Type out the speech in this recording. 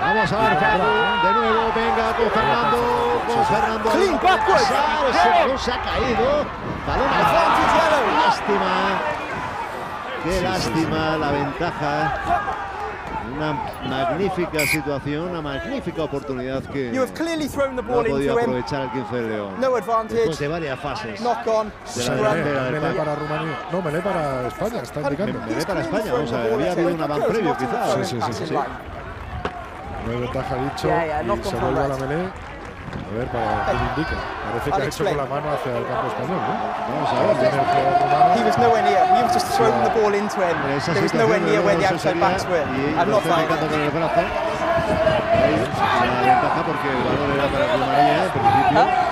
Vamos a ver, Facu, de nuevo, venga con Fernando, con Fernando. Clean backwards. Ese balón se ha caído. Balón yellow. Lástima. Qué lástima la ventaja. Una magnífica situación, una magnífica oportunidad que You have clearly thrown the no ha podido aprovechar el 15 de León. No Después de varias fases. Knock on. De la Melé, delantera del Melé País. para Rumanía. No, Melé para España, está indicando. Me ve para España, vamos a ver, había habido un avance previo quizás. Sí, sí, sí, sí. No hay ventaja, dicho. No y se vuelve a la. Melé. A ver, para qué indica. Parece que ha hecho con la mano hacia el campo español, ¿no? Vamos a ver. viene el jugador rumano. He was nowhere near. We have just thrown the ball into him. There was nowhere near where the outside backs were. I'm not con el brazo. Ahí, la ventaja porque el balón era para Rumanía en principio.